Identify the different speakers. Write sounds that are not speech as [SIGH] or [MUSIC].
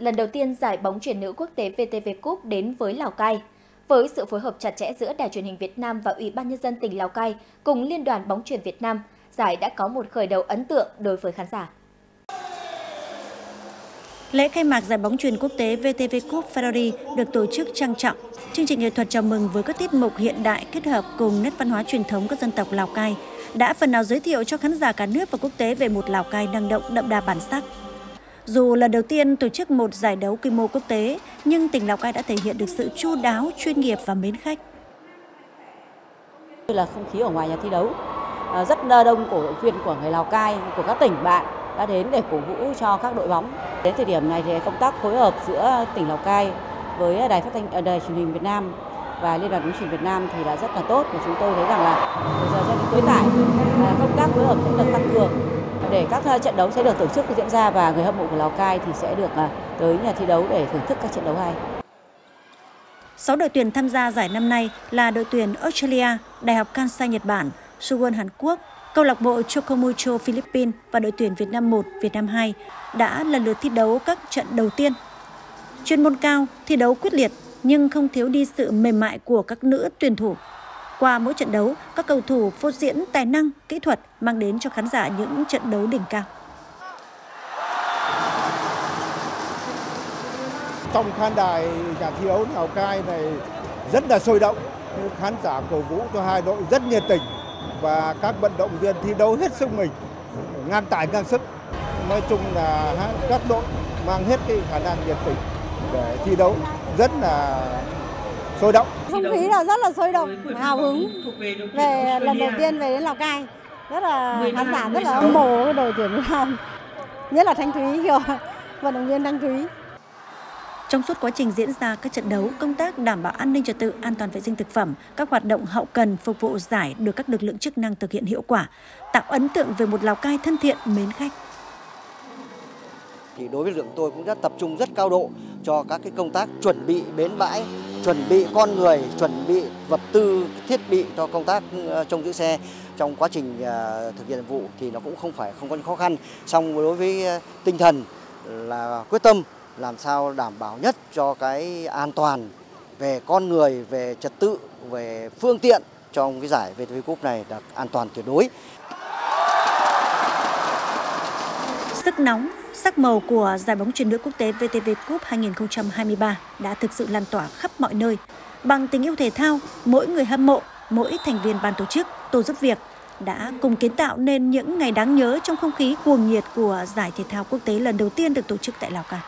Speaker 1: Lần đầu tiên giải bóng chuyển nữ quốc tế VTV Cup đến với Lào Cai. Với sự phối hợp chặt chẽ giữa Đài truyền hình Việt Nam và Ủy ban Nhân dân tỉnh Lào Cai cùng Liên đoàn bóng chuyển Việt Nam, giải đã có một khởi đầu ấn tượng đối với khán giả.
Speaker 2: Lễ khai mạc giải bóng truyền quốc tế VTV Cup Ferrari được tổ chức trang trọng. Chương trình nghệ thuật chào mừng với các tiết mục hiện đại kết hợp cùng nét văn hóa truyền thống các dân tộc Lào Cai đã phần nào giới thiệu cho khán giả cả nước và quốc tế về một Lào Cai năng động đậm đà bản sắc. Dù lần đầu tiên tổ chức một giải đấu quy mô quốc tế, nhưng tỉnh Lào Cai đã thể hiện được sự chu đáo, chuyên nghiệp và mến khách.
Speaker 3: Là không khí ở ngoài nhà thi đấu à, rất đông cổ động viên của người Lào Cai, của các tỉnh bạn đã đến để cổ vũ cho các đội bóng. Đến thời điểm này thì công tác phối hợp giữa tỉnh Lào Cai với đài phát thanh à, đài truyền hình Việt Nam và Liên đoàn bóng truyền Việt Nam thì đã rất là tốt và chúng tôi thấy rằng là bây giờ cho đến cuối giải công tác phối hợp sẽ được tăng cường để các trận đấu sẽ được tổ chức diễn ra và người hâm mộ của Lào Cai thì sẽ được à, tới nhà thi đấu để thưởng thức các trận đấu hay.
Speaker 2: 6 đội tuyển tham gia giải năm nay là đội tuyển Australia, Đại học Kansai Nhật Bản, Suwon Hàn Quốc, câu lạc bộ Chocomucho Philippines và đội tuyển Việt Nam 1, Việt Nam 2 đã lần lượt thi đấu các trận đầu tiên. Chuyên môn cao, thi đấu quyết liệt nhưng không thiếu đi sự mềm mại của các nữ tuyển thủ. Qua mỗi trận đấu, các cầu thủ phô diễn tài năng, kỹ thuật mang đến cho khán giả những trận đấu đỉnh cao.
Speaker 4: Trong khán đài nhà thi đấu Lào Cai này rất là sôi động, khán giả cổ vũ cho hai đội rất nhiệt tình và các vận động viên thi đấu hết sức mình, ngang tài ngang sức. Nói chung là các đội mang hết cái khả năng nhiệt tình để thi đấu rất là sôi động.
Speaker 5: Không khí là rất là sôi động, hào hứng về lần đầu tiên về đến Lào Cai. Rất là khán giả rất là âm mộ đội tuyển Việt Nam. Nhất là Thanh Thúy [LAUGHS] kiểu vận động viên Thanh Thúy.
Speaker 2: Trong suốt quá trình diễn ra các trận đấu, công tác đảm bảo an ninh trật tự, an toàn vệ sinh thực phẩm, các hoạt động hậu cần phục vụ giải được các lực lượng chức năng thực hiện hiệu quả, tạo ấn tượng về một Lào Cai thân thiện, mến khách
Speaker 6: thì đối với lượng tôi cũng đã tập trung rất cao độ cho các cái công tác chuẩn bị bến bãi, chuẩn bị con người, chuẩn bị vật tư thiết bị cho công tác ờ, trông giữ xe trong quá trình ờ, thực hiện nhiệm vụ thì nó cũng không phải không có những khó khăn. Song đối với ờ, tinh thần là quyết tâm làm sao đảm bảo nhất cho cái an toàn về con người, về trật tự, về phương tiện trong cái giải VTV Cup này là an toàn tuyệt đối.
Speaker 2: Sức nóng Sắc màu của giải bóng chuyền nữ quốc tế VTV Cup 2023 đã thực sự lan tỏa khắp mọi nơi. Bằng tình yêu thể thao, mỗi người hâm mộ, mỗi thành viên ban tổ chức, tổ giúp việc đã cùng kiến tạo nên những ngày đáng nhớ trong không khí cuồng nhiệt của giải thể thao quốc tế lần đầu tiên được tổ chức tại Lào Cai.